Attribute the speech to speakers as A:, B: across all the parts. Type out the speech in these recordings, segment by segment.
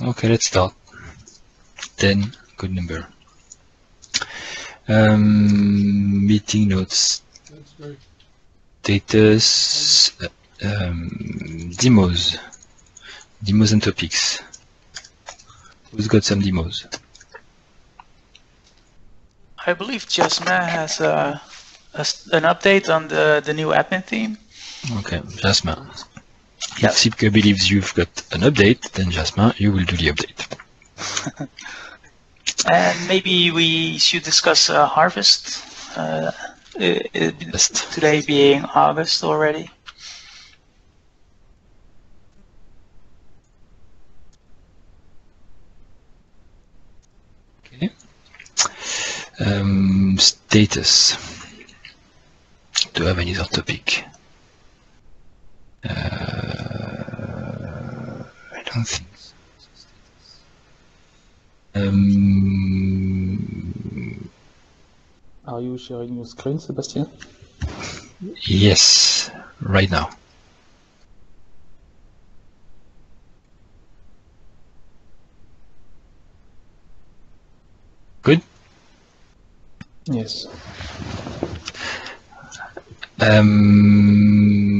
A: Okay, let's start. 10, good number. Um, meeting notes, status, uh, um, demos, demos and topics. Who's got some demos?
B: I believe Jasmin has a, a s- an update on the, the new admin theme.
A: Okay, Jasmin.
B: Yeah.
A: If Sipke believes you've got an update, then Jasmin, you will do the update.
B: And maybe we should discuss uh, harvest. Uh, i- i- today being August already.
A: Okay. Um, status. Do you have any other topic? Uh, I don't think. Um,
C: Are you sharing your screen, Sebastian?
A: yes, right now. Good.
C: Yes.
A: Um,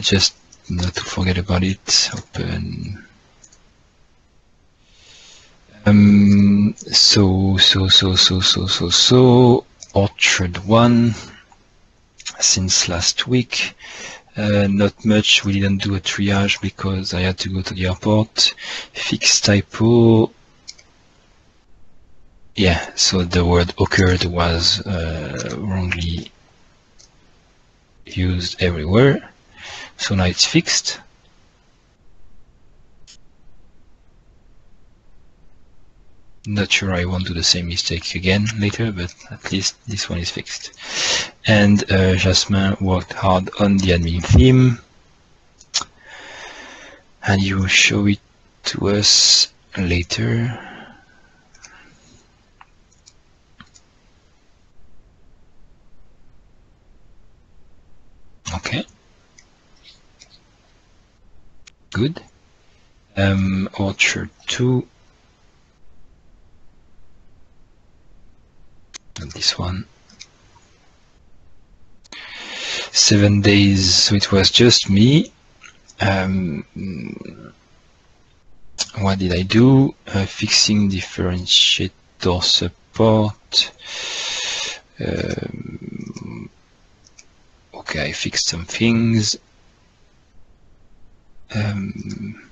A: just not to forget about it. Open. Um, so so so so so so so Orchard one since last week. Uh, not much. We didn't do a triage because I had to go to the airport. Fix typo. Yeah, so the word occurred was uh, wrongly used everywhere. So now it's fixed. Not sure I won't do the same mistake again later, but at least this one is fixed. And uh, Jasmin worked hard on the admin theme. And you will show it to us later. Okay. Good. Um, Orchard 2. And this one. Seven days, so it was just me. Um, what did I do? Uh, fixing differentiator support. Um, okay, I fixed some things. Um,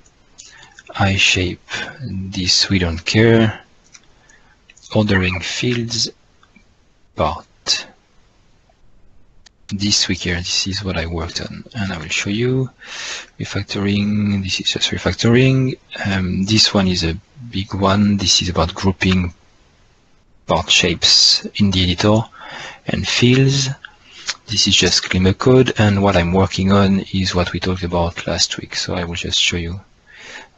A: I shape this we don't care. Ordering fields part. This week here, this is what I worked on, and I will show you. Refactoring, this is just refactoring. Um, this one is a big one. This is about grouping part shapes in the editor and fields. This is just Glimmer code, and what I'm working on is what we talked about last week. So I will just show you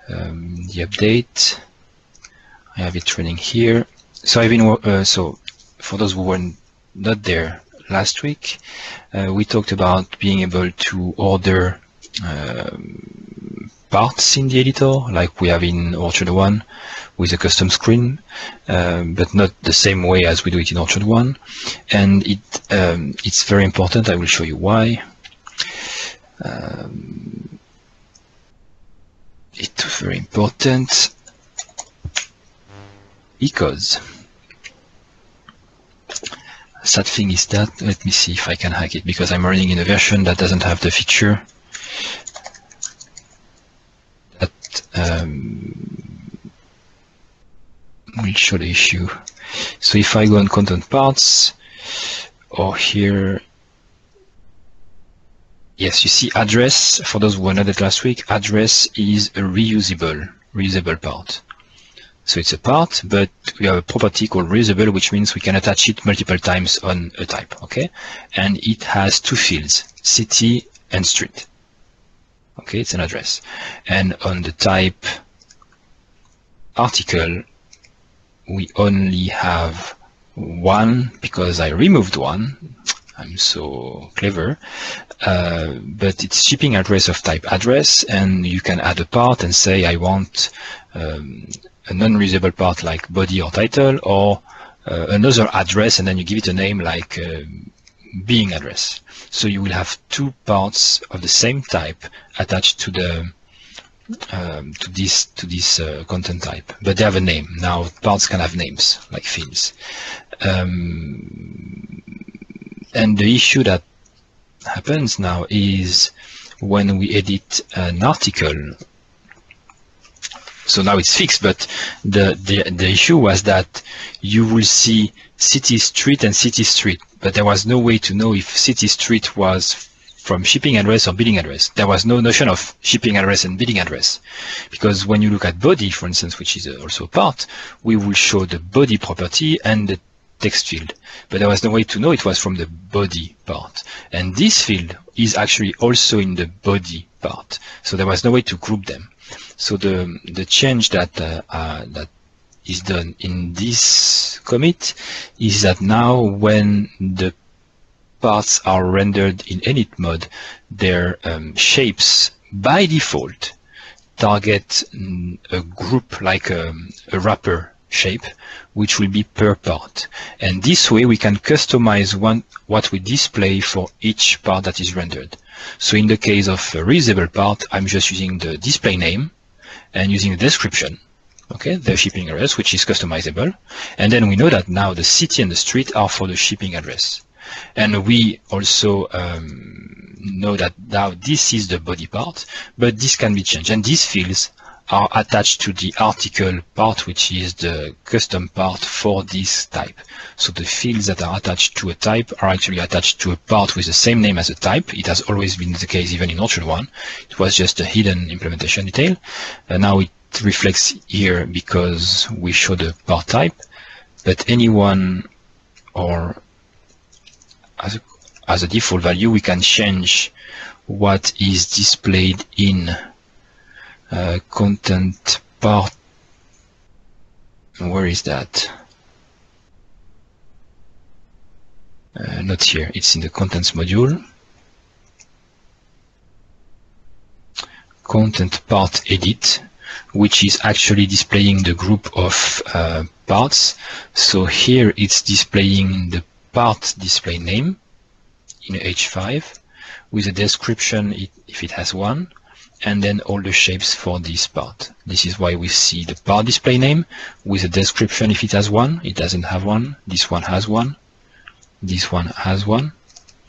A: um, the update. I have it running here. So I've been uh, so for those who were not there last week, uh, we talked about being able to order um, parts in the editor, like we have in Orchard One, with a custom screen, um, but not the same way as we do it in Orchard One. And it um, it's very important. I will show you why. Um, it's very important because sad thing is that let me see if I can hack it because I'm running in a version that doesn't have the feature that um, show the issue. So if I go on content parts or here Yes, you see address, for those who were not last week, address is a reusable, reusable part. So it's a part, but we have a property called reusable, which means we can attach it multiple times on a type, okay? And it has two fields, city and street. Okay, it's an address. And on the type article, we only have one because I removed one. I'm so clever. Uh, but it's shipping address of type address, and you can add a part and say I want um, a non-reusable part like body or title, or uh, another address, and then you give it a name like uh, being address. So you will have two parts of the same type attached to the um, to this to this uh, content type, but they have a name. Now parts can have names like fields. Um, and the issue that happens now is when we edit an article. So now it's fixed, but the, the, the issue was that you will see city street and city street, but there was no way to know if city street was from shipping address or billing address. There was no notion of shipping address and billing address. Because when you look at body, for instance, which is uh, also part, we will show the body property and the text field. But there was no way to know it was from the body part. And this field is actually also in the body part. So there was no way to group them. So the, the change that, uh, uh, that is done in this commit is that now when the parts are rendered in edit mode, their um, shapes by default target mm, a group like a, um, a wrapper shape, which will be per part. And this way we can customize one, what we display for each part that is rendered. So in the case of a reusable part, I'm just using the display name and using the description, okay, the shipping address, which is customizable. And then we know that now the city and the street are for the shipping address. And we also um, know that now this is the body part, but this can be changed. And these fields are attached to the article part, which is the custom part for this type. So the fields that are attached to a type are actually attached to a part with the same name as a type. It has always been the case even in Orchard 1. It was just a hidden implementation detail. And now it reflects here because we show the part type, but anyone or as a, as a default value, we can change what is displayed in uh, content part. Where is that? Uh, not here, it's in the contents module. Content part edit, which is actually displaying the group of uh, parts. So here it's displaying the part display name in H5 with a description if it has one and then all the shapes for this part. This is why we see the part display name with a description if it has one. It doesn't have one. This one has one. This one has one.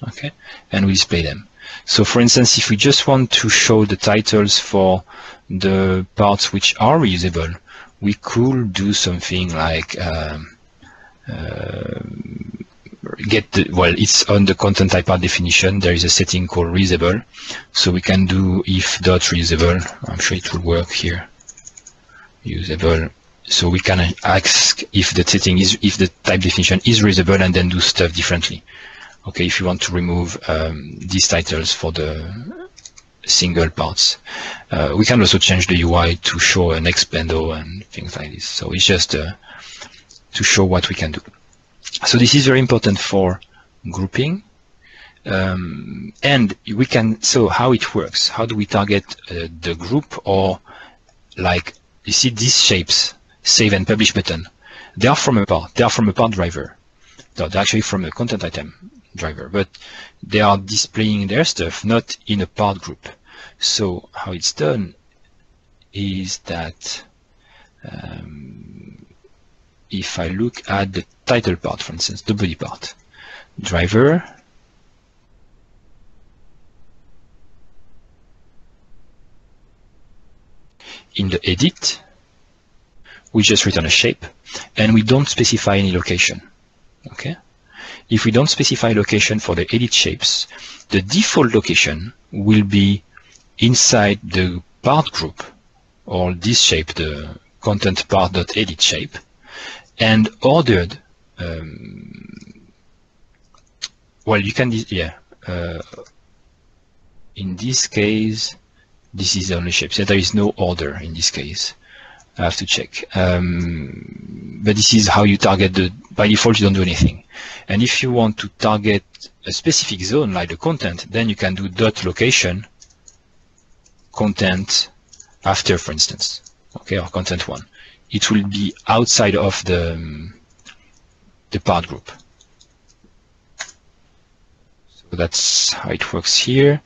A: Okay, and we display them. So for instance, if we just want to show the titles for the parts which are reusable, we could do something like um, uh, get the, well, it's on the content type part definition. There is a setting called reusable. So we can do if dot reusable. I'm sure it will work here. Usable. So we can ask if the setting is, if the type definition is reusable and then do stuff differently. Okay, if you want to remove um, these titles for the single parts. Uh, we can also change the UI to show an expando and things like this. So it's just uh, to show what we can do. So this is very important for grouping. Um, and we can, so how it works, how do we target uh, the group or like, you see these shapes, save and publish button, they are from a part, they are from a part driver. they're actually from a content item driver, but they are displaying their stuff not in a part group. So how it's done is that um, if I look at the title part, for instance, the body part, driver, in the edit, we just return a shape and we don't specify any location. Okay. If we don't specify location for the edit shapes, the default location will be inside the part group or this shape, the content part.edit shape, and ordered um, well you can yeah uh, in this case this is the only shape so there is no order in this case I have to check. Um, but this is how you target the, by default you don't do anything. And if you want to target a specific zone like the content, then you can do dot location content after, for instance, okay, or content one. It will be outside of the, um, the part group. So that's how it works here.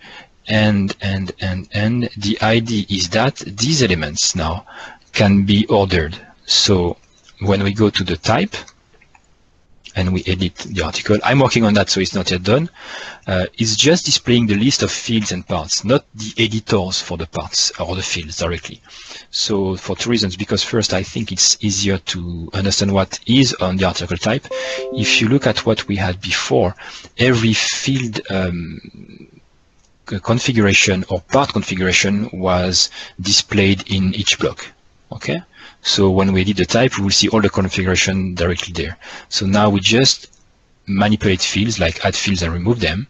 A: And, and, and, and the idea is that these elements now can be ordered. So when we go to the type, and we edit the article. I'm working on that, so it's not yet done. Uh, it's just displaying the list of fields and parts, not the editors for the parts or the fields directly. So for two reasons, because first, I think it's easier to understand what is on the article type. If you look at what we had before, every field um, configuration or part configuration was displayed in each block. Okay, so when we edit the type, we will see all the configuration directly there. So now we just manipulate fields like add fields and remove them.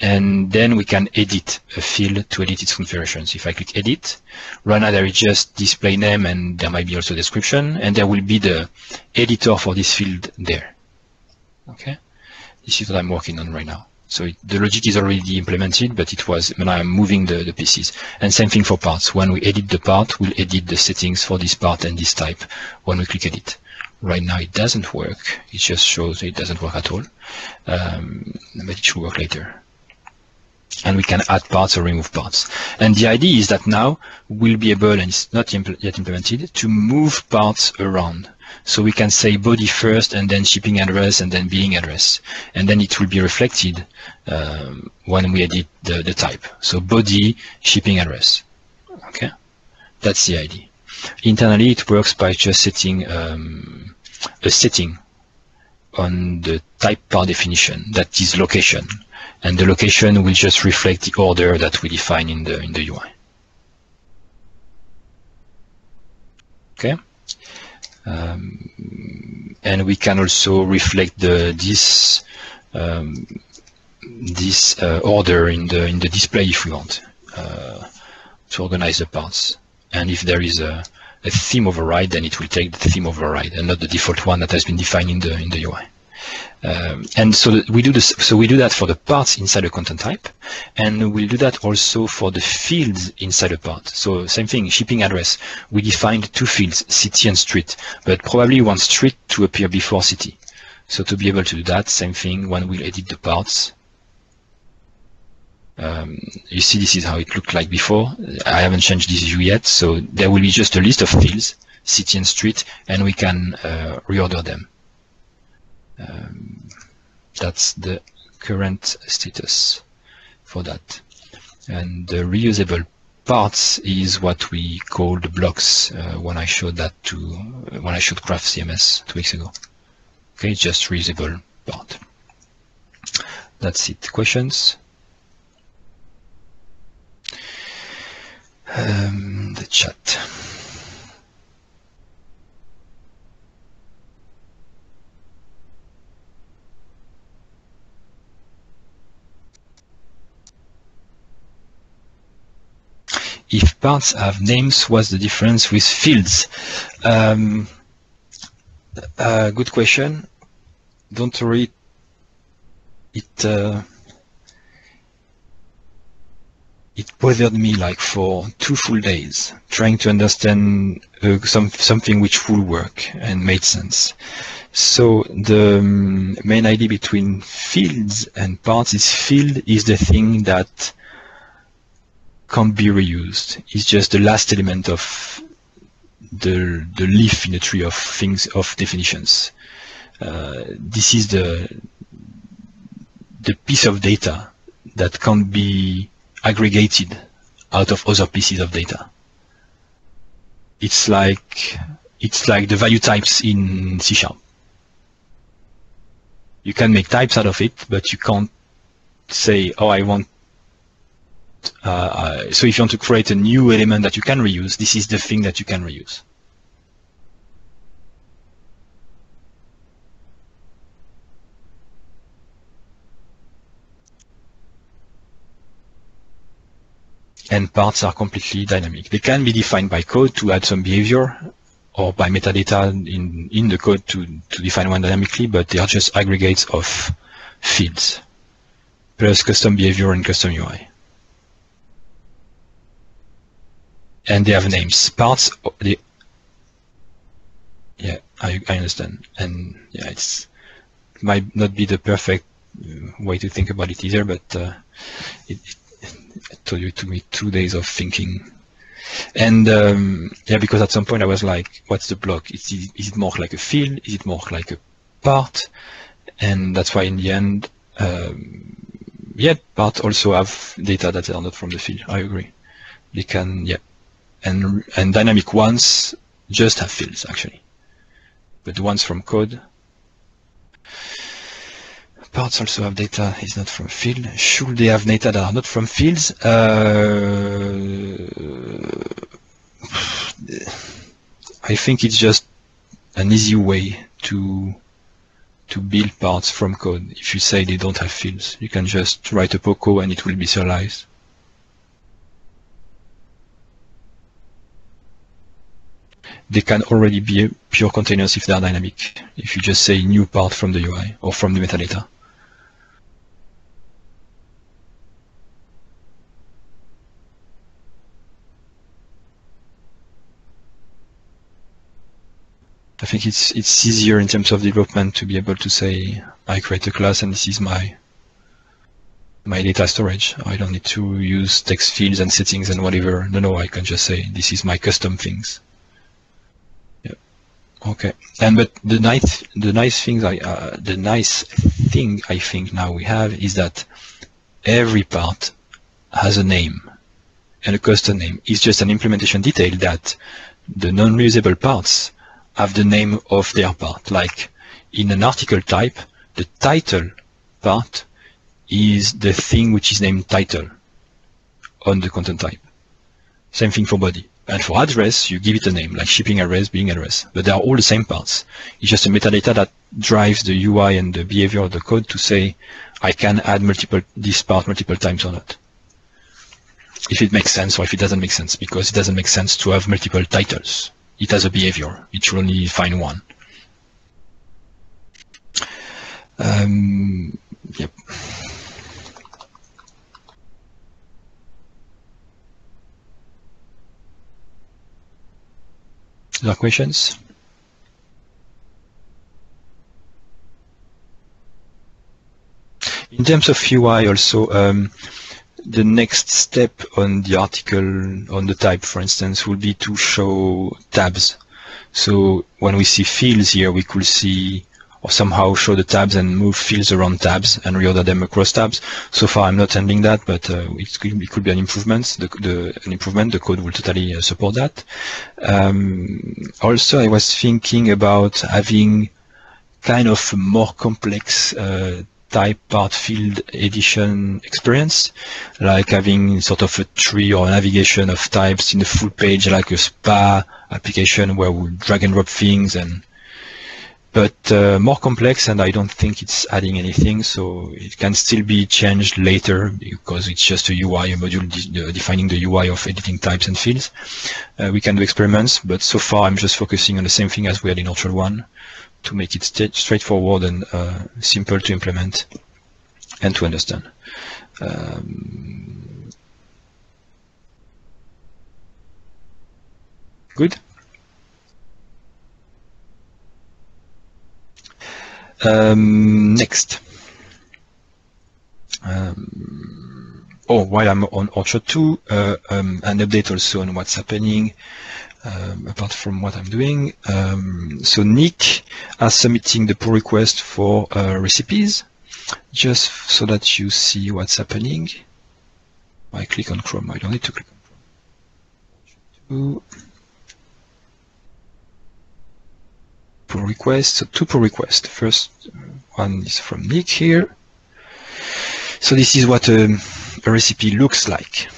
A: And then we can edit a field to edit its configurations. If I click edit, right now there is just display name and there might be also description and there will be the editor for this field there. Okay, this is what I'm working on right now. So it, the logic is already implemented, but it was when I'm moving the, the pieces. And same thing for parts. When we edit the part, we'll edit the settings for this part and this type when we click edit. Right now it doesn't work. It just shows it doesn't work at all. Um, but it should work later. And we can add parts or remove parts. And the idea is that now we'll be able, and it's not impl yet implemented, to move parts around. So we can say body first and then shipping address and then billing address. And then it will be reflected um, when we edit the, the type. So body, shipping address. Okay, that's the idea. Internally, it works by just setting um, a setting on the type part definition that is location. And the location will just reflect the order that we define in the in the UI. Okay. Um, and we can also reflect the this um, this uh, order in the in the display if we want uh, to organize the parts. And if there is a, a theme override, then it will take the theme override and not the default one that has been defined in the in the UI. Um, and so we do this. So we do that for the parts inside a content type, and we'll do that also for the fields inside a part. So same thing, shipping address. We defined two fields, city and street, but probably want street to appear before city. So to be able to do that, same thing when we edit the parts. Um, you see, this is how it looked like before. I haven't changed this view yet, so there will be just a list of fields, city and street, and we can uh, reorder them. Um, that's the current status for that. And the reusable parts is what we call the blocks uh, when I showed that to when I showed Craft CMS two weeks ago. Okay, just reusable part. That's it. Questions? Um, the chat. If parts have names, what's the difference with fields? Um, uh, good question. Don't worry. It uh, it bothered me like for two full days trying to understand uh, some something which would work and made sense. So the um, main idea between fields and parts is field is the thing that can't be reused. It's just the last element of the the leaf in the tree of things of definitions. Uh, this is the the piece of data that can't be aggregated out of other pieces of data. It's like it's like the value types in C Sharp. You can make types out of it, but you can't say, oh, I want uh, uh, so if you want to create a new element that you can reuse, this is the thing that you can reuse. And parts are completely dynamic. They can be defined by code to add some behavior or by metadata in, in the code to, to define one dynamically, but they are just aggregates of fields plus custom behavior and custom UI. And they have names. Parts, they, yeah, I, I understand. And yeah, it's might not be the perfect uh, way to think about it either, but uh, it, it, I told you it took me two days of thinking. And um, yeah, because at some point I was like, what's the block? Is it, is it more like a field? Is it more like a part? And that's why in the end, um, yeah, parts also have data that are not from the field. I agree. They can, yeah. And, and dynamic ones just have fields actually. But the ones from code parts also have data is not from field. Should they have data that are not from fields? Uh, I think it's just an easy way to to build parts from code. If you say they don't have fields, you can just write a POCO and it will be serialized. They can already be pure containers if they are dynamic. If you just say new part from the UI or from the metadata. I think it's it's easier in terms of development to be able to say I create a class and this is my my data storage. I don't need to use text fields and settings and whatever. No, no, I can just say this is my custom things. Okay. And but the nice the nice things I uh, the nice thing I think now we have is that every part has a name and a custom name. It's just an implementation detail that the non-reusable parts have the name of their part. Like in an article type, the title part is the thing which is named title on the content type. Same thing for body. And for address, you give it a name, like shipping address, billing address. But they are all the same parts. It's just a metadata that drives the UI and the behavior of the code to say, I can add multiple this part multiple times or not. If it makes sense or if it doesn't make sense, because it doesn't make sense to have multiple titles it has a behavior. It should only find one. Um, yep. Other questions? In terms of UI also, um, the next step on the article on the type, for instance, will be to show tabs. So when we see fields here, we could see or somehow show the tabs and move fields around tabs and reorder them across tabs. So far, I'm not handling that, but uh, it, could, it, could, be an improvement. The, the, an improvement. The code will totally uh, support that. Um, also, I was thinking about having kind of more complex uh, type part field edition experience, like having sort of a tree or navigation of types in the full page, like a SPA application where we drag and drop things and but uh, more complex and I don't think it's adding anything so it can still be changed later because it's just a UI, a module de defining the UI of editing types and fields. Uh, we can do experiments but so far I'm just focusing on the same thing as we had in Orchard 1 to make it straightforward and uh, simple to implement and to understand. Um, good. Um, next. Um, oh, while I'm on Orchard 2, uh, um, an update also on what's happening um, apart from what I'm doing. Um, so Nick is submitting the pull request for uh, recipes, just so that you see what's happening. I click on Chrome. I don't need to click on Chrome. Pull requests, So two pull requests. First one is from Nick here. So this is what a, a recipe looks like.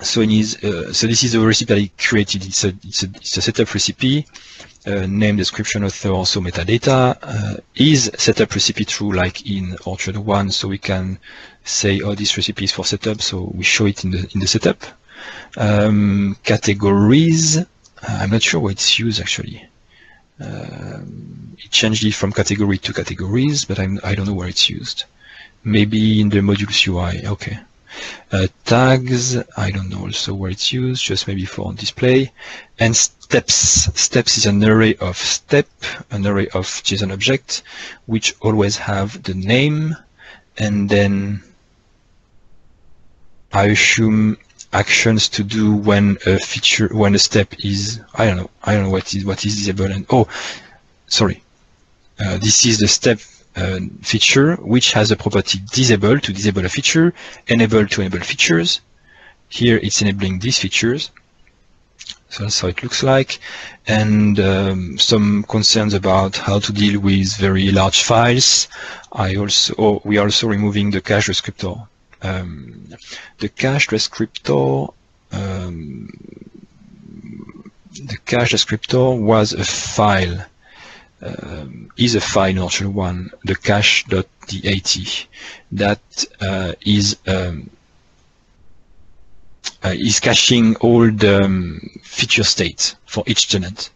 A: So, uh, so this is a recipe that he created. It's a, it's a, it's a setup recipe, uh, name, description, author, also metadata. Uh, is setup recipe true like in Orchard 1? So we can say, oh, this recipe is for setup. So we show it in the, in the setup. Um, categories, Uh, I'm not sure where it's used actually. Um, it changed it from category to categories, but I'm, I don't know where it's used. Maybe in the modules UI. Okay. Uh, tags, I don't know also where it's used, just maybe for on display. And steps. Steps is an array of step, an array of JSON object, which always have the name and then I assume actions to do when a feature when a step is I don't know I don't know what is what is disabled and oh sorry. Uh, this is the step uh, feature which has a property disable to disable a feature enable to enable features. Here it's enabling these features. So that's how it looks like. And um, some concerns about how to deal with very large files. I also oh, we are also removing the cache descriptor um, the cache descriptor um, the cache descriptor was a file um, is a file in 1 the cache.dat that uh, is um, uh, is caching all the um, feature states for each tenant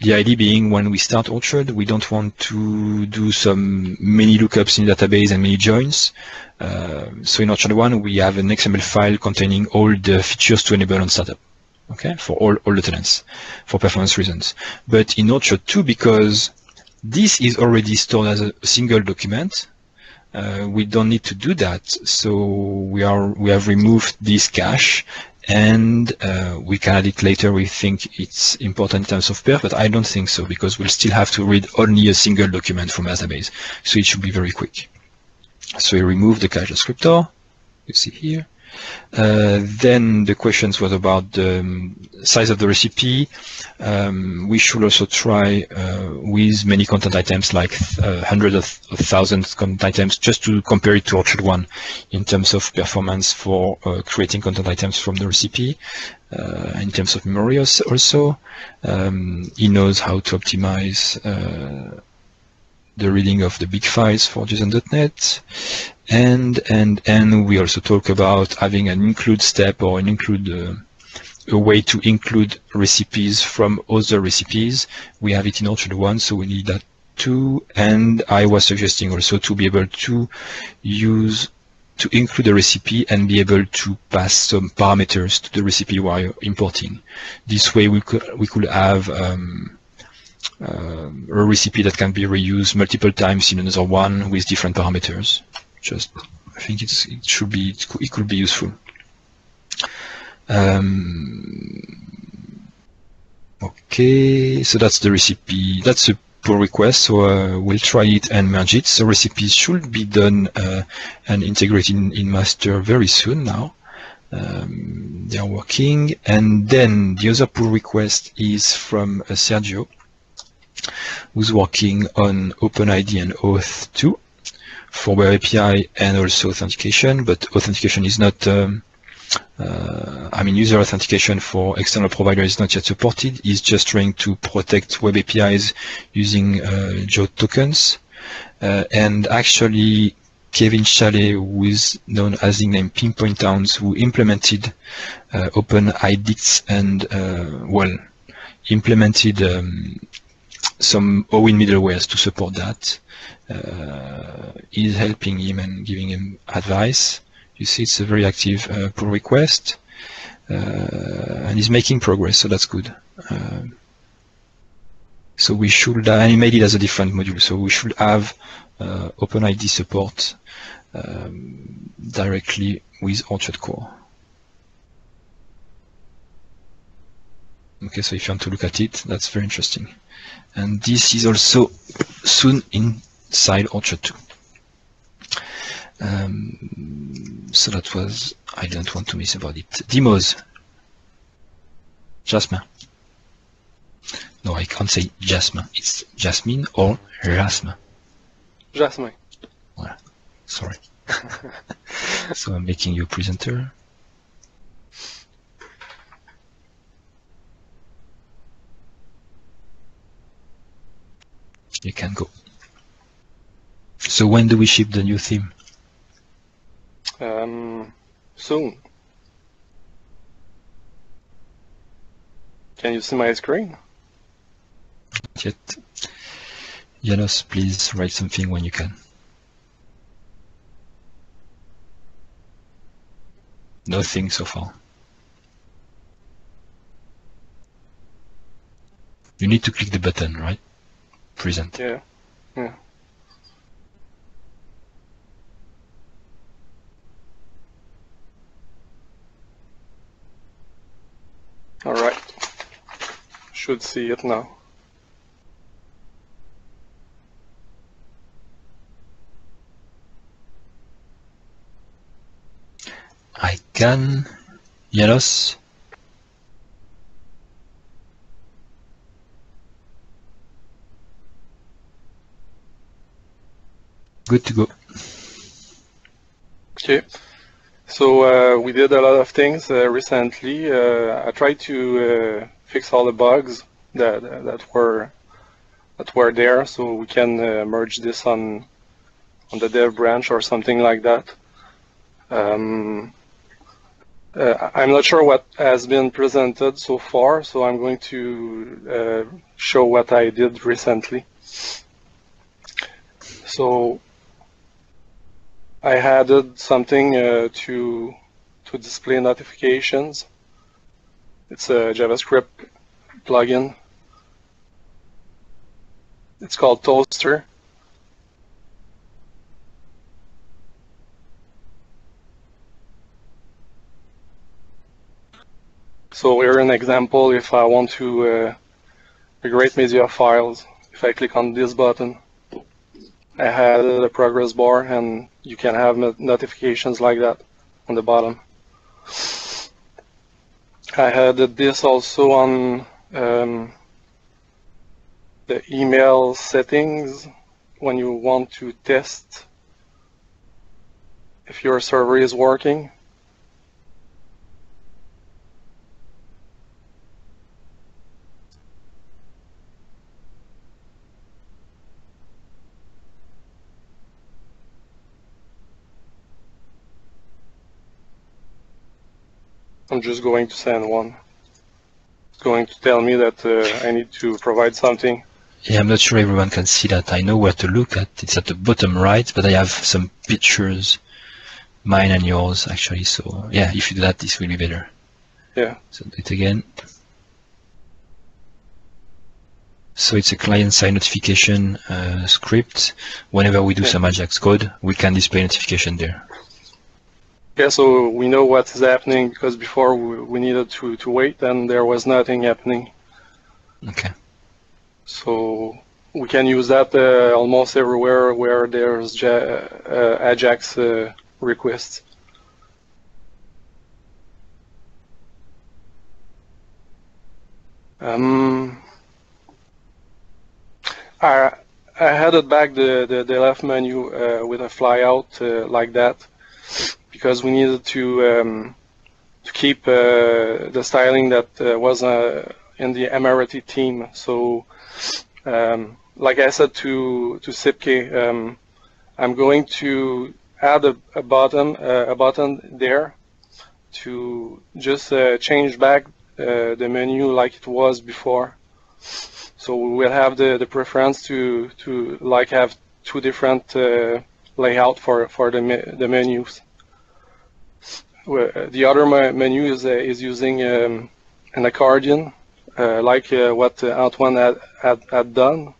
A: the idea being when we start Orchard, we don't want to do some many lookups in database and many joins. Uh, so in Orchard 1, we have an XML file containing all the features to enable on startup. Okay, for all, all the tenants, for performance reasons. But in Orchard 2, because this is already stored as a single document, uh, we don't need to do that. So we are we have removed this cache and uh, we can add it later. We think it's important in terms of pair, but I don't think so because we'll still have to read only a single document from database. So it should be very quick. So we remove the cache descriptor, you see here. Uh, then the questions was about the um, size of the recipe. Um, we should also try uh, with many content items like uh, hundreds of, of, thousands content items just to compare it to Orchard 1 in terms of performance for uh, creating content items from the recipe. Uh, in terms of memory also, um, he knows how to optimize the reading of the big files for JSON.NET. And, and, and we also talk about having an include step or an include uh, a way to include recipes from other recipes. We have it in Orchard 1, so we need that too. And I was suggesting also to be able to use to include a recipe and be able to pass some parameters to the recipe while importing. This way we could we could have um, uh, a recipe that can be reused multiple times in another one with different parameters. Just, I think it's, it should be, it could be useful. Um, okay, so that's the recipe. That's a pull request, so uh, we'll try it and merge it. So recipes should be done uh, and integrated in, in, master very soon now. Um, they are working. And then the other pull request is from uh, Sergio who's working on OpenID and OAuth2 for Web API and also authentication, but authentication is not, um, uh, I mean, user authentication for external provider is not yet supported. It's just trying to protect Web APIs using uh, JWT tokens. Uh, and actually, Kevin Chalet, who is known as the name PinpointTownes, who implemented uh, OpenIddict and, uh, well, implemented um, some OWIN middlewares to support that. Uh, is helping him and giving him advice. You see, it's a very active uh, pull request, uh, and he's making progress, so that's good. Um, so we should, and he made it as a different module, so we should have uh, OpenID support um, directly with Orchard Core. Okay, so if you want to look at it, that's very interesting and this is also soon inside Orchard 2. Um, so that was, I don't want to miss about it. Demos. Jasmine. No, I can't say Jasmine. It's Jasmine or Jasmine.
D: Jasmine.
A: Well, sorry. so I'm making you a presenter. You can go. So when do we ship the new theme?
D: Um, soon. Can you see my screen?
A: Yet. Janos, please write something when you can. Nothing so far. You need to click the button, right? Present.
D: Yeah. Yeah. All right. Should see it now.
A: I can. Janos. Good to go.
D: Okay. So uh, we did a lot of things uh, recently. Uh, I tried to uh, fix all the bugs that that were that were there, so we can uh, merge this on on the dev branch or something like that. Um, uh, I'm not sure what has been presented so far, so I'm going to show what I did recently. So I added something uh, to to display notifications. It's a JavaScript plugin. It's called Toastr. So here an example if I want to uh, migrate media files. If I click on this button, I had a progress bar and you can have notifications like that on the bottom. I had this also on um, the email settings when you want to test if your server is working. I'm just going to send one. It's going to tell me that uh, I need to provide something.
A: Yeah, I'm not sure everyone can see that. I know where to look at. It's at the bottom right, but I have some pictures, mine and yours actually. So yeah, if you do that, this will be better.
D: Yeah.
A: So do it again. So it's a client-side notification uh, script. Whenever we do
D: Yeah.
A: some Ajax code, we can display notification there.
D: Yeah, so we know what is happening because before we, we needed to, to wait and there was nothing happening.
A: Okay.
D: So we can use that uh, almost everywhere where there's ja- uh, Ajax uh, requests. Um, I, I headed back the, the, the left menu uh, with a flyout uh, like that because we needed to um, to keep uh, the styling that uh, was uh, in the Emirati team. So, um, like I said to to Sipke, um, I'm going to add a, a button a button there to just change back the menu like it was before. So we will have the, the preference to to like have two different uh, layout for for the me- the menus. Uh, The other menu is uh, is using um, an accordion, uh, like uh, what uh, Antoine had, had had done.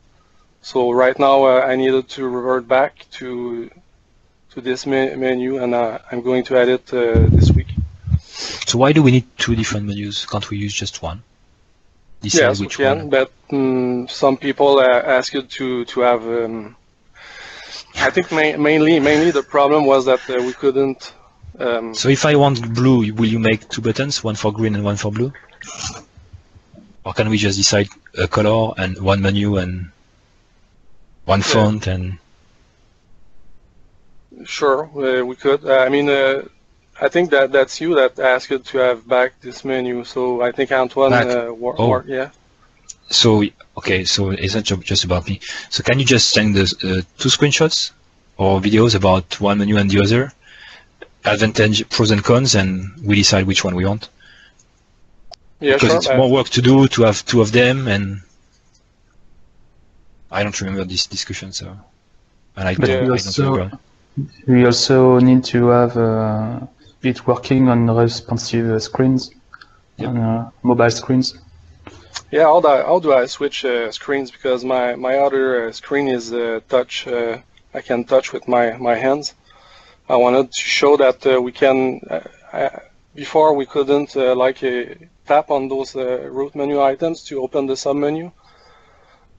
D: So right now uh, I needed to revert back to to this me- menu, and uh, I'm going to add it uh, this week.
A: So why do we need two different menus? Can't we use just one? Decide
D: yes, we can,
A: one.
D: but mm some people uh, ask you to to have. Um, I think ma- mainly mainly the problem was that uh, we couldn't. Um,
A: So if I want blue, will you make two buttons, one for green and one for blue? Or can we just decide a color and one menu and one font and
D: Sure, uh, we could. Uh, I mean, uh, I think that that's you that asked to have back this menu. So I think Antoine, uh, wor-
A: Oh.
D: wor- yeah,
A: so okay, so it's not just about me. So can you just send the uh, two screenshots or videos about one menu and the other, advantage, pros and cons, and we decide which one we want?
D: Yeah,
A: because
D: sure.
A: it's more work to do to have two of them, and I don't remember this discussion, so and I
C: But
A: don't,
D: we
A: I don't
C: also-
A: remember.
C: We also need to have uh, it working on responsive uh, screens,
A: Yep.
C: on uh, mobile screens.
D: Yeah, how do I, how do I switch uh, screens? Because my my other uh, screen is uh, touch. Uh, I can touch with my my hands. I wanted to show that uh, we can. Uh, uh, before we couldn't like tap on those root menu items to open the sub menu.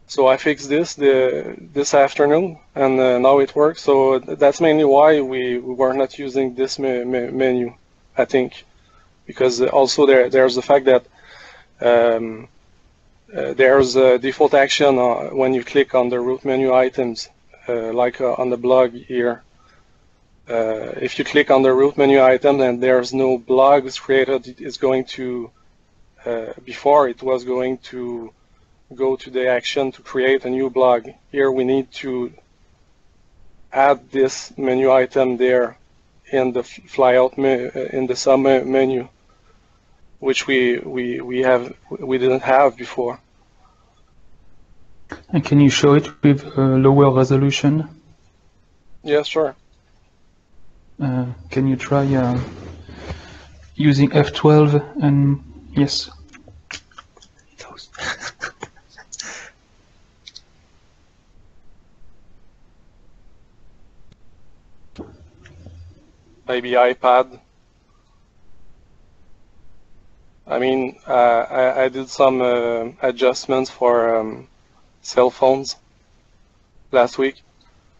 D: So I fixed this the this afternoon, and uh, now it works. So that's mainly why we, we were not using this me, me, menu, I think, because also there there's the fact that. Um, uh, there's a default action uh, when you click on the root menu items, like on the blog here. Uh, if you click on the root menu item and there's no blogs created, it's going to, uh, before it was going to go to the action to create a new blog. Here we need to add this menu item there in the flyout uh, in the sub menu which we, we, we have we didn't have before.
C: And can you show it with uh, lower resolution?
D: Yeah, sure.
C: Uh, can you try uh, using F12 and yes?
D: Maybe iPad. I mean, uh, I, I did some uh, adjustments for um, cell phones last week,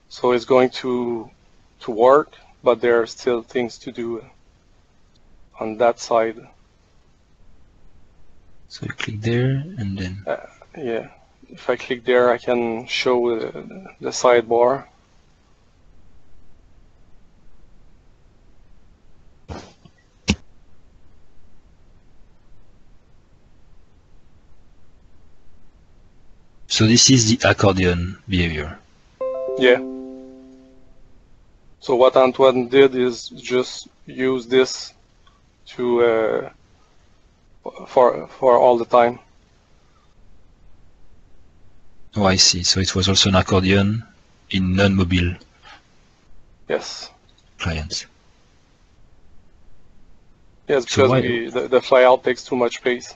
D: so it's going to to work, but there are still things to do on that side.
A: So you click there, and then uh,
D: Yeah, if I click there, I can show the, the sidebar.
A: so this is the accordion behavior.
D: Yeah. So what Antoine did is just use this to uh, for for all the time.
A: Oh, I see. So it was also an accordion in non-mobile
D: Yes.
A: clients.
D: Yes,
A: So
D: because we, the, the flyout takes too much space.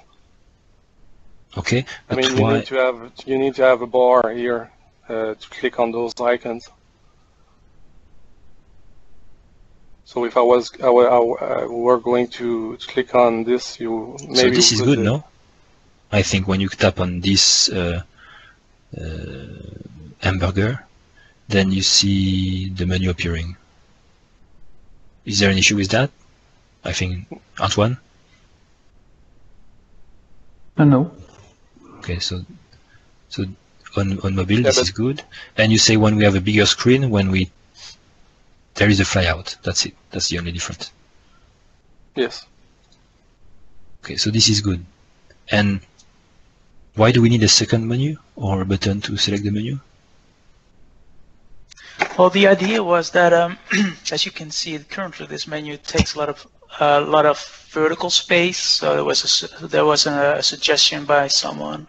A: Okay,
D: I mean, you
A: why?
D: need to have you need to have a bar here uh, to click on those icons. So if I was I, wa- I, uh, were going to click on this, you maybe
A: So this is good,
D: uh,
A: no? I think when you tap on this uh, uh, hamburger, then you see the menu appearing. Is there an issue with that? I think Antoine.
C: Uh, no.
A: Okay, so so on on mobile
D: Yeah,
A: this is good, and you say when we have a bigger screen, when we there is a flyout. That's it. That's the only difference.
D: Yes.
A: Okay, so this is good. And why do we need a second menu or a button to select the menu?
B: Well, the idea was that, um, as you can see, currently this menu takes a lot of a lot of vertical space. So there was a, there was a, suggestion by someone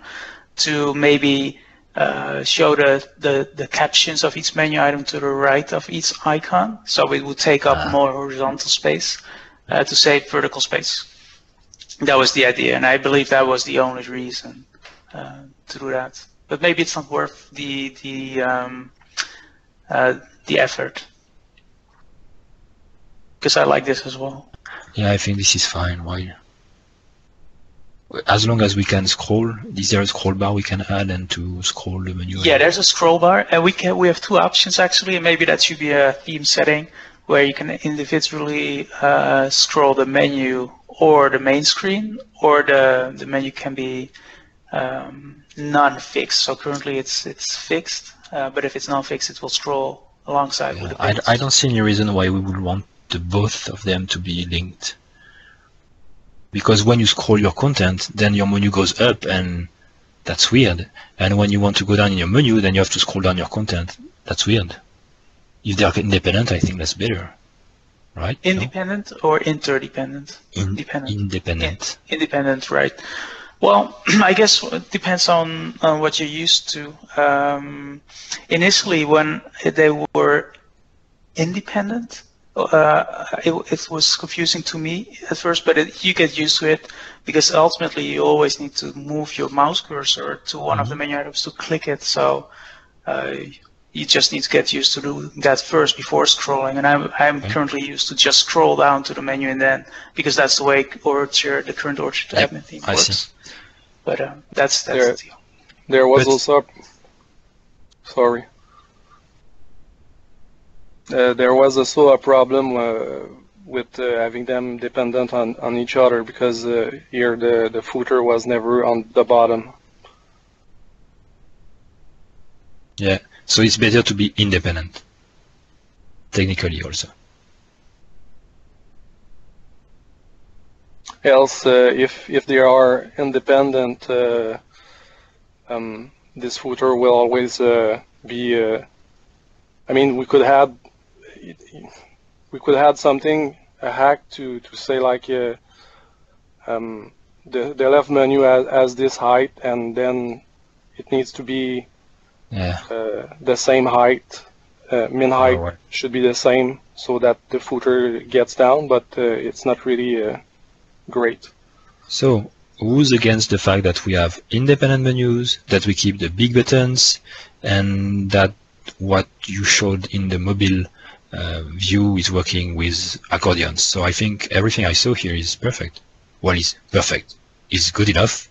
B: to maybe uh, show the, the the captions of each menu item to the right of each icon, so it would take up
A: Ah.
B: more horizontal space uh, to save vertical space. That was the idea, and I believe that was the only reason uh, to do that. But maybe it's not worth the the um, uh, the effort because I like this as well.
A: Yeah, I think this is fine. Why? As long as we can scroll, is there a scroll bar we can add and to scroll the menu?
B: Yeah, there's a scroll bar, and we can we have two options actually, and maybe that should be a theme setting where you can individually uh, scroll the menu or the main screen, or the the menu can be um, non-fixed. So currently it's it's fixed, uh, but if it's non-fixed, it will scroll alongside
A: Yeah,
B: with the
A: I. I don't see any reason why we would want the both of them to be linked. Because when you scroll your content, then your menu goes up and that's weird. And when you want to go down in your menu, then you have to scroll down your content. That's weird. If they're independent, I think that's better. right? No?
B: Independent or interdependent?
A: In-
B: dependent.
A: Independent.
B: Independent, right? Well, I guess it depends on, on what you're used to. Um, initially, when they were independent, uh, it, it was confusing to me at first, but it, you get used to it because ultimately you always need to move your mouse cursor to one of the menu items to click it. So uh, you just need to get used to do that first before scrolling. And I'm, I'm
A: Okay.
B: currently used to just scroll down to the menu and then because that's the way Orchard, the current Orchard
A: Yep,
B: admin theme
A: I see.
B: works. But um, that's that's
D: There-
B: the deal.
D: There was
A: But-
D: also, sorry. Uh, there was also a problem uh, with uh, having them dependent on, on each other because uh, here the, the footer was never on the bottom.
A: Yeah. So it's better to be independent. Technically also.
D: Else, uh, if if they are independent, uh, um, this footer will always uh, be. Uh, I mean, we could have we could add something a hack to to say like uh, um, the the left menu has, has this height, and then it needs to be
A: Yeah.
D: uh, the same height. Uh, min height
A: Alright.
D: should be the same so that the footer gets down, but uh, it's not really uh, great.
A: So who's against the fact that we have independent menus, that we keep the big buttons, and that what you showed in the mobile uh, view is working with accordions? So I think everything I saw here is perfect. Well, is perfect. Is good enough.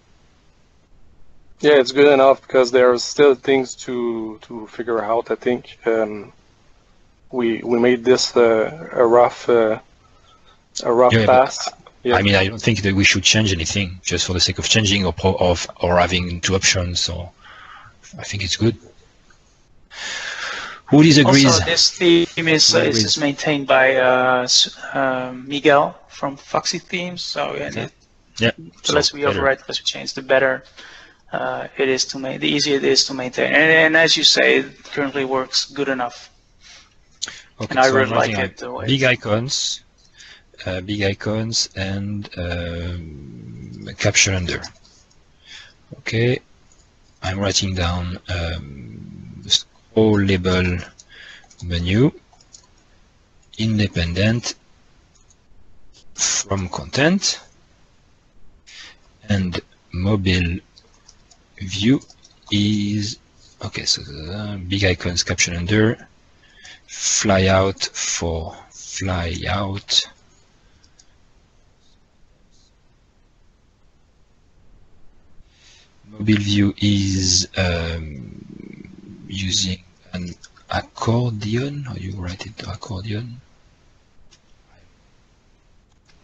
D: Yeah, it's good enough because there are still things to to figure out. I think um, we we made this uh, a rough uh, a rough
A: Yeah,
D: pass. Yeah.
A: I mean, I don't think that we should change anything just for the sake of changing or pro- of or having two options. Or I think it's good. Who disagrees?
B: Also, this theme is, uh, is, maintained by uh, um, Miguel from Foxy Themes. So yeah,
A: Okay.
B: it-
A: yeah.
B: the less we
A: better.
B: overwrite, the less we change, the better uh, it is to maintain. The easier it is to maintain. And, and as you say, it currently works good enough.
A: Okay,
B: and I
A: so
B: really like it, the way
A: Big icons, uh, big icons, and um, caption under. Okay, I'm writing down um, scroll label menu, independent from content, and mobile view is okay. So the big icons, caption under fly out for fly out. Mobile view is um, using an accordion. How you write it? Accordion.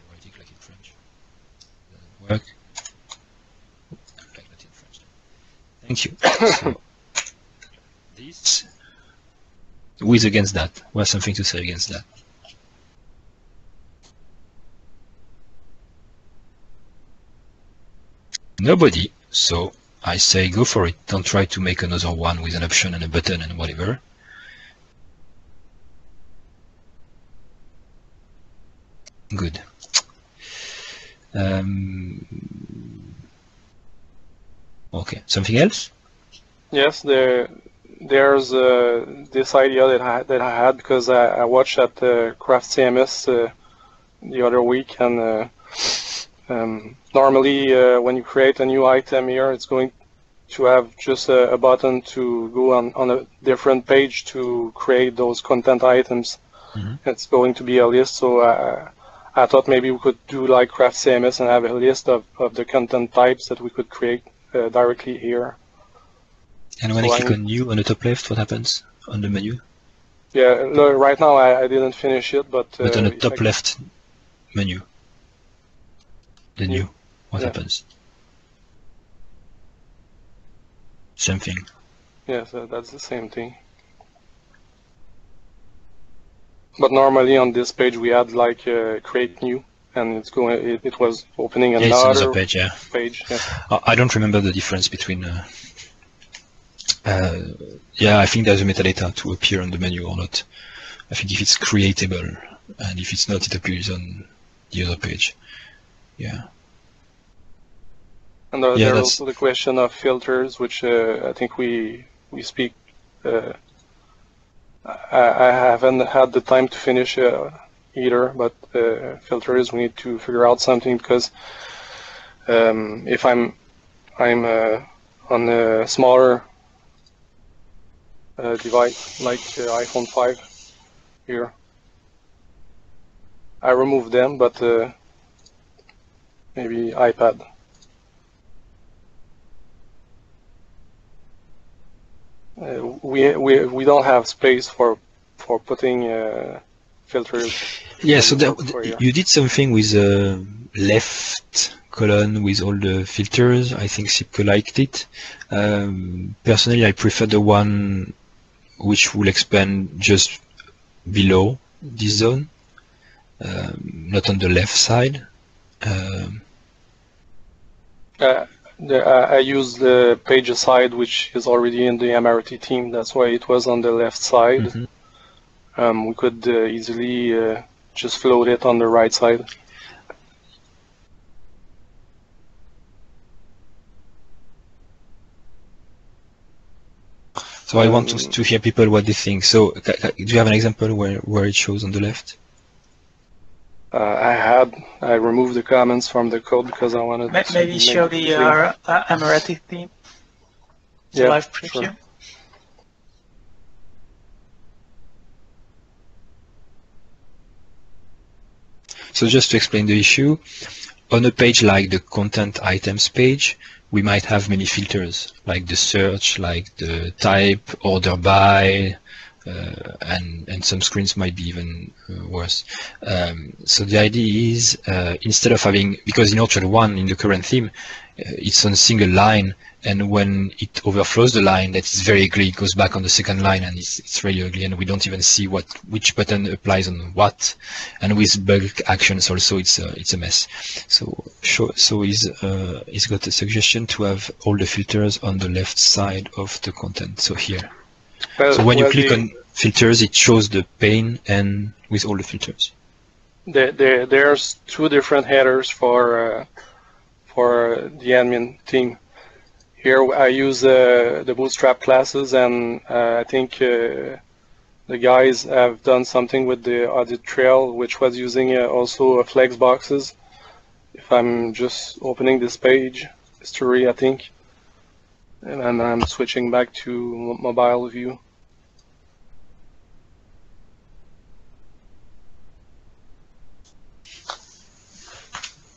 A: Write it like in French. Doesn't work. Like that in French. Thank you. So, this who is against that? Who has something to say against that? Nobody. So I say go for it. Don't try to make another one with an option and a button and whatever. Good. Um, okay. Something else?
D: Yes, there there's uh, this idea that I that I had because I, I watched at uh, Craft CMS uh, the other week, and uh, um, normally uh, when you create a new item here, it's going to have just a, a button to go on on a different page to create those content items.
A: Mhm.
D: It's going to be a list, so uh, I thought maybe we could do like Craft CMS and have a list of, of the content types that we could create uh, directly here.
A: And when
D: So
A: I click
D: I'm-
A: on new on the top left, what happens on the menu?
D: Yeah, no, right now I, I didn't finish it, but uh,
A: But on the top
D: I-
A: left menu, the new, what
D: Yeah.
A: happens? Same thing.
D: Yes, uh, that's the same thing. But normally on this page we had like uh, create new, and it's going. It, it was opening
A: Yeah,
D: another
A: another page, yeah.
D: page. Yeah.
A: I I don't remember the difference between. Uh, uh, yeah, I think there's a metadata to appear on the menu or not. I think if it's creatable, and if it's not, it appears on the other page. Yeah.
D: And uh,
A: Yeah,
D: there's also the question of filters, which uh, I think we we speak. Uh, I, I haven't had the time to finish uh, either, but uh, filters we need to figure out something because um, if I'm I'm uh, on a smaller uh, device like uh, iPhone 5 here, I remove them, but uh, maybe iPad. Uh, we, we we don't have space for for putting uh, filters.
A: Yeah, so that,
D: you.
A: did something with a left column with all the filters. I think Sipke liked it. Um, personally, I prefer the one which will expand just below this zone, um, not on the left side. Um,
D: Uh, the, I I use the page aside, which is already in the MRT team. That's why it was on the left side.
A: Mhm.
D: Um, we could uh, easily uh, just float it on the right side.
A: so I want to,
D: Um,
A: to hear people what they think. So do you have an example where, where it shows on the left?
D: Uh, I had I removed the comments from the code because I wanted
B: Ma-
D: to
B: Maybe show the
D: clear.
B: uh, uh, Amaretti theme.
D: Yeah,
B: live preview.
D: sure.
A: So just to explain the issue, on a page like the content items page, we might have many filters, like the search, like the type, order by, and and some screens might be even uh, worse. Um, so the idea is uh, instead of having because in Orchard one in the current theme, uh, it's on single line, and when it overflows the line, that is very ugly. It goes back on the second line, and it's it's really ugly, and we don't even see what which button applies on what. And with bulk actions also, it's a it's a mess. So so he's uh, he's got a suggestion to have all the filters on the left side of the content. So here.
D: Well,
A: So when you click
D: the-
A: on filters, it shows the pane and with all the filters.
D: There, there, there's two different headers for uh, for the admin team. Here I use uh, the Bootstrap classes, and uh, I think uh, the guys have done something with the audit trail, which was using uh, also uh, flex boxes. If I'm just opening this page, history, I think, and then I'm switching back to mobile view.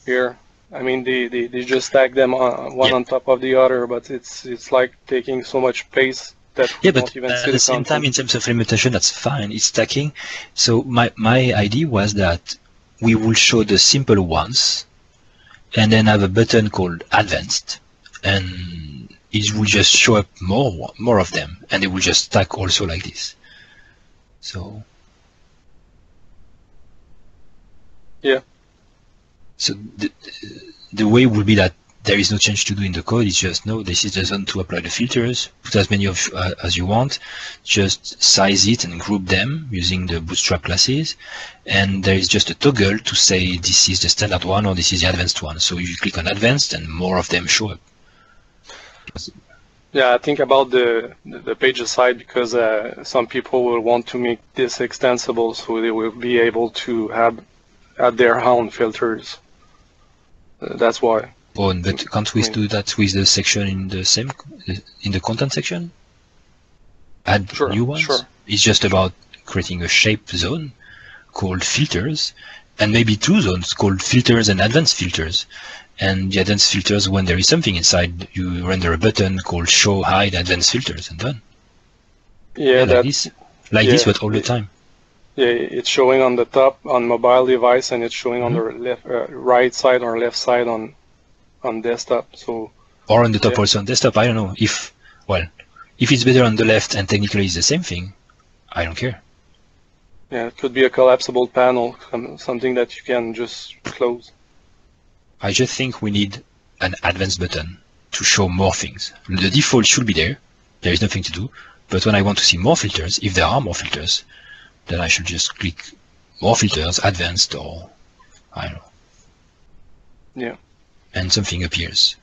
D: here. I mean, they, they, they just stack them on, one
A: Yeah.
D: on top of the other, but it's it's like taking so much space that we
A: Yeah, but
D: even
A: uh, at the
D: the
A: same time, in terms of limitation, that's fine. It's stacking. So my my idea was that we will show the simple ones, and then have a button called Advanced, and it will just show up more more of them, and they will just stack also like this. So.
D: Yeah.
A: So the the way will be that there is no change to do in the code. It's just no. This is the zone to apply the filters. Put as many of uh, as you want. Just size it and group them using the Bootstrap classes. And there is just a toggle to say this is the standard one or this is the advanced one. So you click on advanced and more of them show up.
D: Yeah, I think about the the page aside because uh, some people will want to make this extensible, so they will be able to have add their own filters. Uh, that's why.
A: Oh, but can't we
D: Right.
A: do that with the section in the same in the content section? Add
D: Sure,
A: new ones.
D: sure.
A: It's just about creating a shape zone called filters, and maybe two zones called filters and advanced filters. And the advanced filters, when there is something inside, you render a button called show hide advanced filters and done.
D: Yeah,
A: like
D: that
A: this, like this, but all the time.
D: yeah, it's showing on the top on mobile device, and it's showing on the
A: Mm-hmm.
D: left, uh, right side or left side on on desktop. So
A: Or on the top
D: Yeah.
A: also on desktop. I don't know if well, if it's better on the left and technically it's the same thing, I don't care.
D: Yeah, it could be a collapsible panel, something that you can just close.
A: I just think we need an advanced button to show more things. The default should be there. There is nothing to do. But when I want to see more filters, if there are more filters, then I should just click more filters, advanced or I don't know.
D: Yeah.
A: And something appears.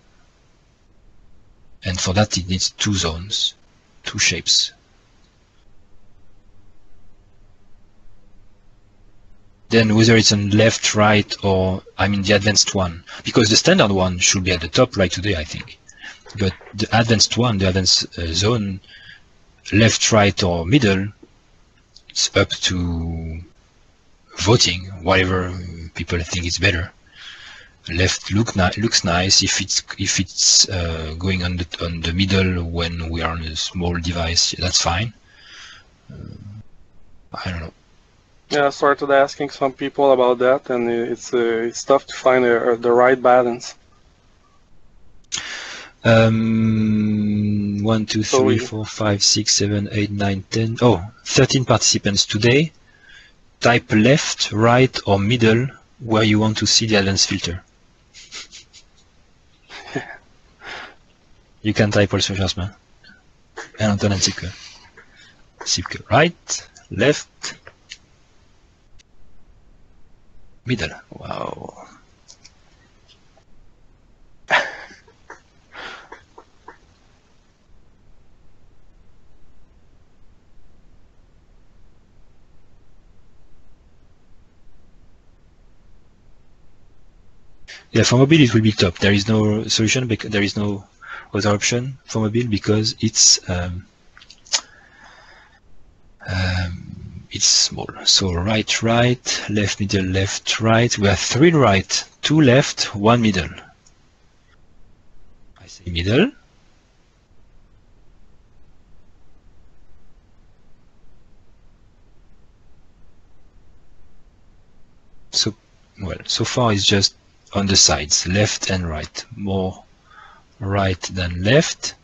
A: And for that it needs two zones, two shapes. Then whether it's on left, right, or I mean the advanced one, because the standard one should be at the top right today, I think. But the advanced one, the advanced uh, zone, left, right, or middle, it's up to voting, whatever people think is better. Left look ni looks nice if it's if it's uh, going on the on the middle when we are on a small device. That's fine. Uh, I don't know.
D: Yeah, I started asking some people about that, and it's uh, it's tough to find a, a, the right balance.
A: Um, 1, 2, 3, 4, 5, 6, 7, 8, 9, 10. Oh, 13 participants today. Type left, right, or middle where you want to see the advanced filter. you can type also, Jasmin. And Anton and Sipke. Sipke. Right, left, middle. Wow. Yeah, for mobile it will be top. There is no solution because there is no other option for mobile because it's um, um, it's small. So right, right, left, middle, left, right. We have three right, two left, one middle. I say middle. So, well, so far it's just on the sides, left and right, more right than left.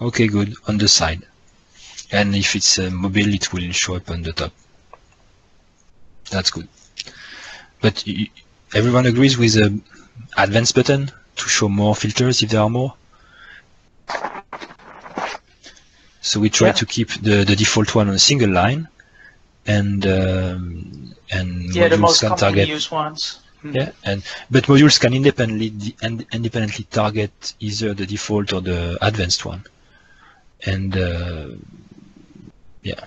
A: Okay, good, on the side. And if it's uh, mobile it will show up on the top. That's good. But everyone agrees with the advanced button to show more filters if there are more? So we try yeah. to keep the, the default one on a single line and um, and
B: yeah, the most can target. used ones.
A: Mm. Yeah, and but modules can independently independently target either the default or the advanced one, and uh, yeah.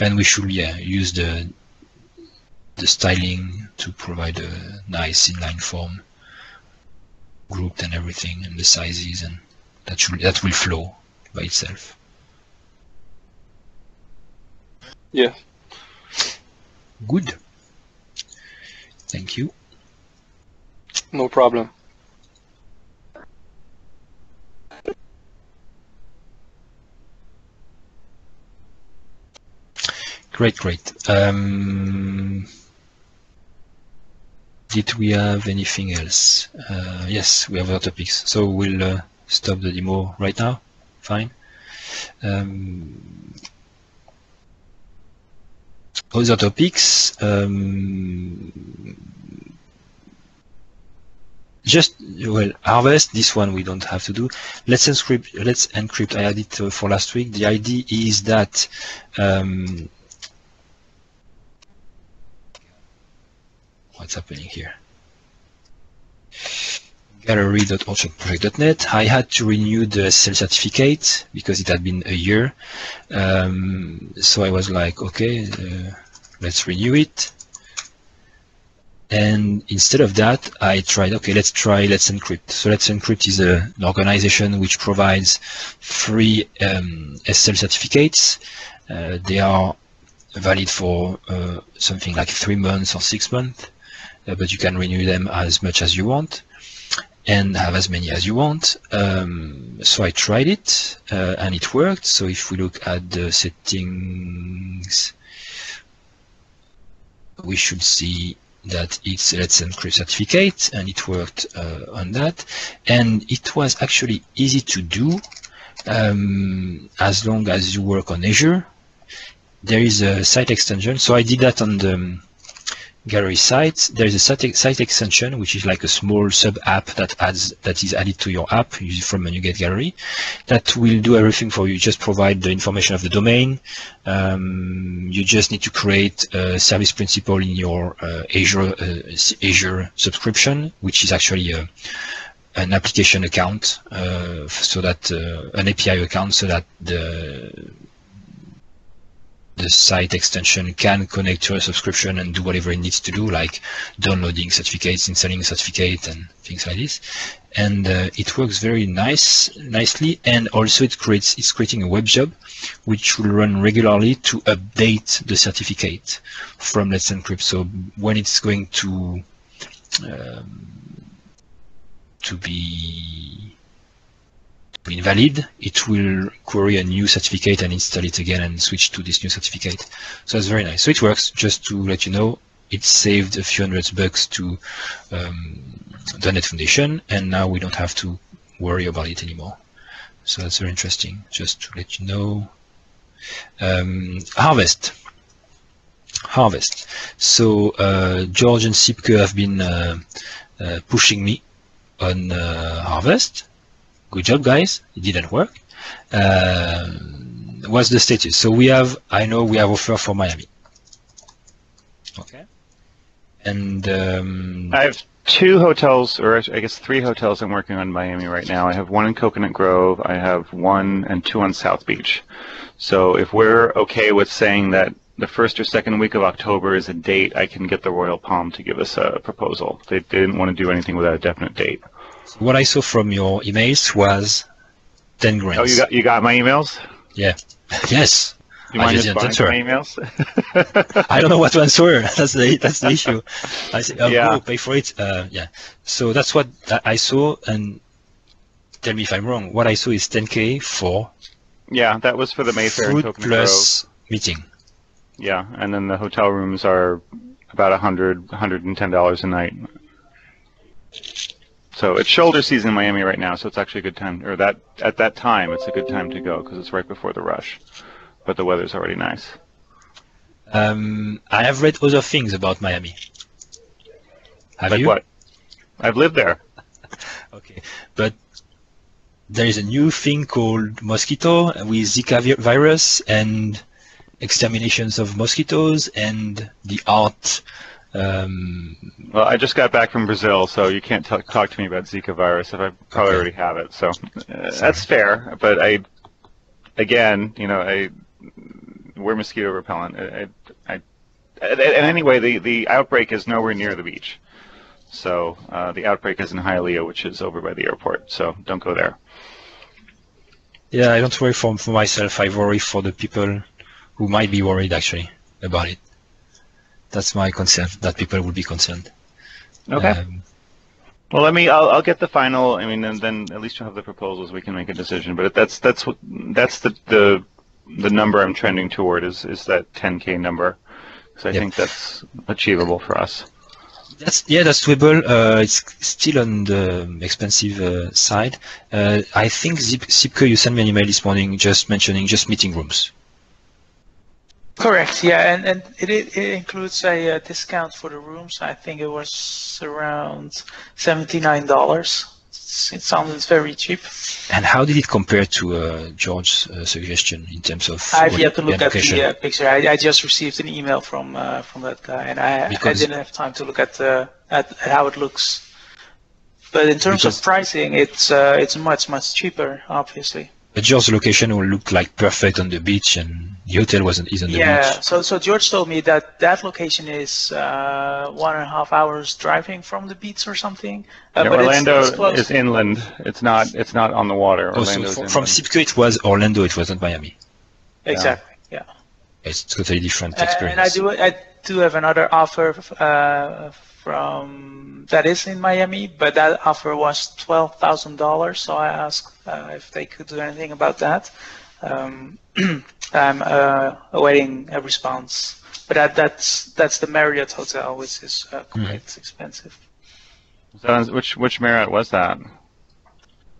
A: And we should yeah use the the styling to provide a nice inline form grouped and everything and the sizes and that should that will flow by itself.
D: Yeah.
A: Good. Thank you.
D: No problem.
A: Great, great. Um, did we have anything else? Uh, yes, we have other topics. So we'll uh, stop the demo right now. Fine. Um, other topics. Um, just well harvest this one we don't have to do let's encrypt let's encrypt i it uh, for last week the idea is that um, what's happening here gallery.orchardproject.net I had to renew the SSL certificate because it had been a year um, so I was like okay uh, let's renew it and instead of that, I tried, okay, let's try Let's Encrypt. So Let's Encrypt is a, an organization which provides free um, SSL certificates. Uh, they are valid for uh, something like three months or six months, uh, but you can renew them as much as you want and have as many as you want. Um, so I tried it uh, and it worked. So if we look at the settings, we should see that it's Let's Encrypt certificate, and it worked uh, on that. And it was actually easy to do um, as long as you work on Azure. There is a site extension. So I did that on the gallery site. There is a site, site extension, which is like a small sub app that adds that is added to your app from NuGet gallery that will do everything for you. Just provide the information of the domain. Um, you just need to create a service principal in your uh, Azure uh, Azure subscription, which is actually a, an application account, uh, so that uh, an API account, so that the the site extension can connect to a subscription and do whatever it needs to do, like downloading certificates, installing a certificate, and things like this. And uh, it works very nice, nicely. And also, it creates it's creating a web job, which will run regularly to update the certificate from Let's Encrypt. So when it's going to um, to be invalid, it will query a new certificate and install it again and switch to this new certificate. So that's very nice. So it works. Just to let you know, it saved a few hundred bucks to um, the .NET Foundation, and now we don't have to worry about it anymore. So that's very interesting. Just to let you know. Um, harvest. Harvest. So uh, George and Sipke have been uh, uh, pushing me on uh, Harvest good job guys. It didn't work. Uh, what's the status? So we have I know we have offer for Miami. Okay. And um,
E: I have two hotels or I guess three hotels I'm working on in Miami right now. I have one in Coconut Grove. I have one and two on South Beach. So if we're okay with saying that the first or second week of October is a date I can get the Royal Palm to give us a proposal. They, they didn't want to do anything without a definite date
A: what I saw from your emails was 10 grand.
E: Oh, you got you got my emails?
A: Yeah. yes.
E: Do you I mind just answer. my emails?
A: I don't know what to answer. That's the that's the issue. I say, oh, yeah. Go, pay for it. Uh, yeah. So that's what I saw, and tell me if I'm wrong. What I saw is 10k for.
E: Yeah, that was for the Mayfair
A: food and plus Grove. meeting.
E: Yeah, and then the hotel rooms are about 100 110 dollars a night. So it's shoulder season in Miami right now, so it's actually a good time, or that at that time, it's a good time to go because it's right before the rush. But the weather's already nice.
A: Um, I have read other things about Miami. Have
E: like
A: you?
E: what? I've lived there.
A: okay, but there is a new thing called mosquito with Zika virus and exterminations of mosquitoes and the art um,
E: well, I just got back from Brazil, so you can't talk to me about Zika virus if I probably okay. already have it. So uh, that's fair, but I, again, you know, I we're mosquito repellent. I, I, I, and anyway, the the outbreak is nowhere near the beach. So uh, the outbreak is in Hialeah, which is over by the airport. So don't go there.
A: Yeah, I don't worry for, for myself. I worry for the people who might be worried actually about it. That's my concern. That people would be concerned.
E: Okay. Um, well, let me. I'll, I'll get the final. I mean, and then at least you'll have the proposals. We can make a decision. But that's that's what that's the the the number I'm trending toward is is that 10k number because I yep. think that's achievable for us.
A: That's yeah, that's doable. Uh, it's still on the expensive uh, side. Uh, I think Zip, Sipke, you sent me an email this morning just mentioning just meeting rooms.
B: Correct. Yeah, and and it it includes a, a uh, discount for the rooms. I think it was around seventy nine dollars. It sounds very cheap.
A: And how did it compare to uh, George's uh, suggestion in terms of?
B: I've yet to look at the uh, picture. I, I just received an email from uh, from that guy, and I I didn't have time to look at uh, at how it looks. But in terms of pricing, it's it's much much cheaper, obviously.
A: But George's location will look like perfect on the beach, and the hotel wasn't is on the
B: yeah,
A: beach.
B: Yeah, so so George told me that that location is uh, one and a half hours driving from the beach or something.
E: Uh, yeah, Orlando it's, it's is inland. It's not it's not on the water.
A: Oh, so from, from Sipke it was Orlando. It wasn't Miami.
B: Exactly. Yeah. yeah.
A: It's totally different experience.
B: and I do I do have another offer uh, from that is in Miami, but that offer was twelve thousand dollars. So I asked uh, if they could do anything about that. Um, I'm uh, awaiting a response but that that's that's the Marriott hotel, which is uh,
A: Mm-hmm.
B: quite expensive.
E: So which which Marriott was that?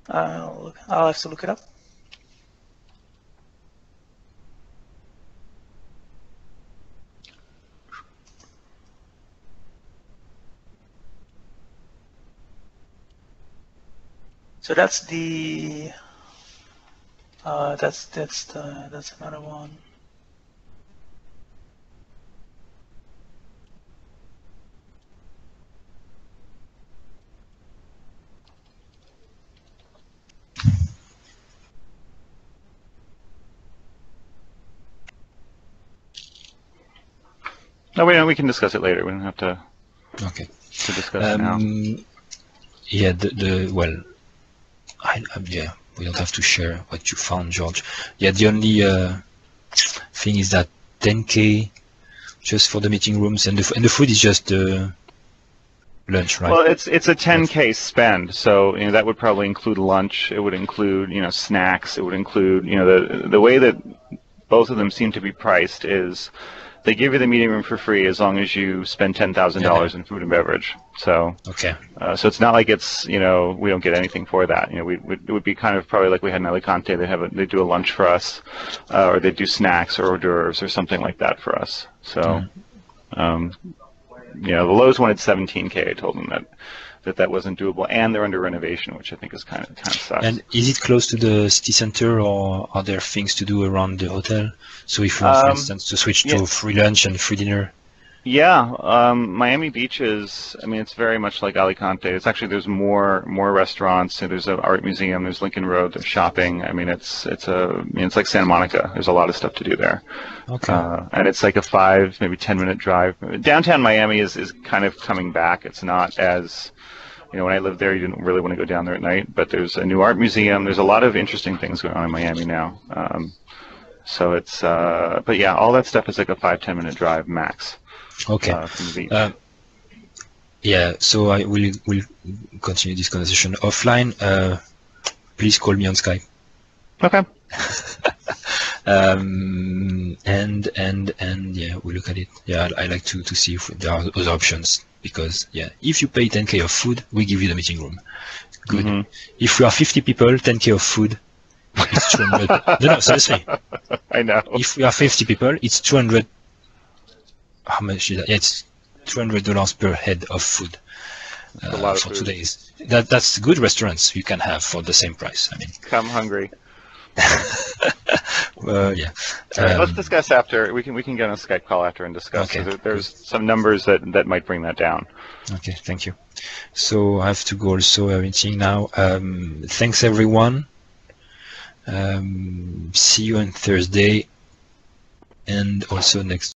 B: Uh, I'll have to look it up. So that's the. Uh, that's that's the that's another one.
E: No, we we can discuss it later. We don't have to
A: Okay.
E: to discuss it now.
A: Um, yeah, the, the well, I, yeah, we don't have to share what you found, George. Yeah, the only uh, thing is that 10k just for the meeting rooms, and the and the food is just uh, lunch, right?
E: Well, it's it's a 10k spend, so you know that would probably include lunch. It would include you know snacks. It would include you know the the way that both of them seem to be priced is they give you the meeting room for free as long as you spend ten thousand dollars in food and beverage. So
A: okay.
E: uh, so it's not like it's you know we don't get anything for that. You know we, we it would be kind of probably like we had in Alicante. They have a, they do a lunch for us, uh, or they do snacks or hors d'oeuvres or something like that for us. So. Um, you know, the Loews wanted 17k. I told them that that that wasn't doable, and they're under renovation, which I think is kind of kind of sucks.
A: And is it close to the city center, or are there things to do around the hotel? So if, you want, for
E: Um,
A: instance, to switch
E: yeah.
A: to free lunch and free dinner.
E: yeah, um, Miami Beach is. I mean, it's very much like Alicante. It's actually there's more more restaurants. There's an art museum. There's Lincoln Road. There's shopping. I mean, it's it's a. I mean, it's like Santa Monica. There's a lot of stuff to do there.
A: Okay.
E: Uh, and it's like a five, maybe ten minute drive. Downtown Miami is, is kind of coming back. It's not as, you know, when I lived there, you didn't really want to go down there at night. But there's a new art museum. There's a lot of interesting things going on in Miami now. Um, so it's, uh, but yeah, all that stuff is like a five, ten minute drive max
A: okay.
E: uh, from the beach.
A: Uh, yeah, so I will will continue this conversation offline. Uh, please call me on Skype.
E: Okay.
A: Um, and and and yeah, we look at it. Yeah, I, I like to to see if there are other options because yeah, if you pay 10k of food, we give you the meeting room. Good.
E: Mhm.
A: If we are 50 people, 10k of food, it's 200. no, no, seriously.
E: I know.
A: If we are 50 people, it's 200. How much is that? Yeah, it's 200 dollars per head of food
E: a
A: uh,
E: lot of
A: for
E: food.
A: two days. That that's good restaurants you can have for the same price. I mean,
E: Come hungry.
A: uh, yeah.
E: All right, let's
A: Um,
E: discuss after. We can we can get on a Skype call after and discuss.
A: Okay.
E: There- There's some numbers that that might bring that down.
A: Okay, thank you. So I have to go also a meeting now. Um, thanks everyone. Um, see you on Thursday and also next